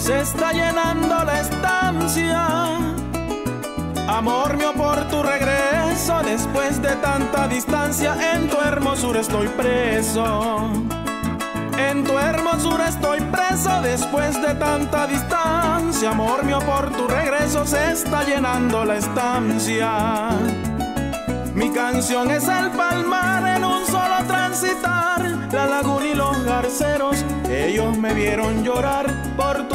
se está llenando la estancia. Amor mío por tu regreso, después de tanta distancia, en tu hermosura estoy preso. En tu hermosura estoy preso después de tanta distancia. Amor mío, por tu regreso se está llenando la estancia. Mi canción es el palmar en un solo transitar. La laguna y los garceros, ellos me vieron llorar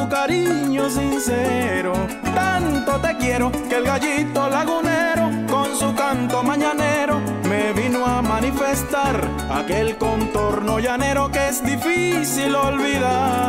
cariño sincero. Tanto te quiero que el gallito lagunero con su canto mañanero me vino a manifestar aquel contorno llanero que es difícil olvidar.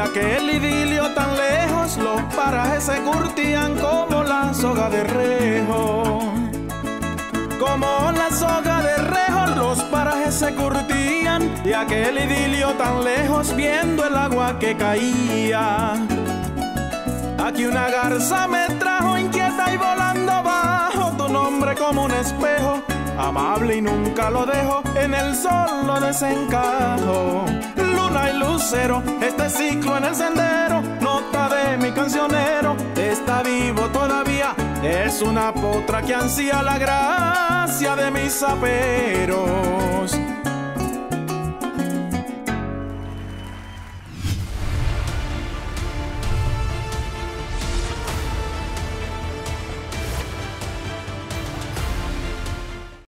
Aquel idilio tan lejos, los parajes se curtían como la soga de rejo. Como la soga de rejo, los parajes se curtían y aquel idilio tan lejos viendo el agua que caía. Aquí una garza me trajo inquieta y volando bajo tu nombre como un espejo, amable y nunca lo dejo, en el sol lo desencajo este ciclo en el sendero, nota de mi cancionero, está vivo todavía, es una potra que ansía la gracia de mis aperos.